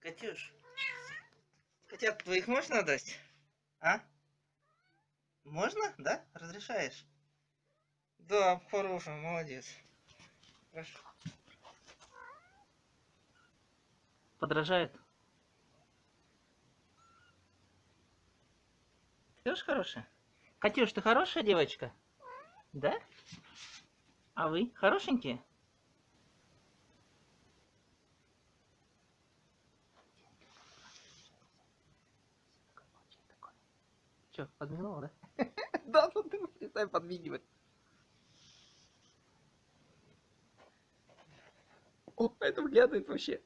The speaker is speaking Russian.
Катюш, котят твоих можно дать? А? Можно? Да? Разрешаешь? Да, хороший, молодец. Хорошо. Подражает? Тоже хорошая? Катюш, ты хорошая девочка? Да? А вы хорошенькие? Че, подмигнул, да? Да, ну ты представь подмигивать. О, это выглядывает вообще.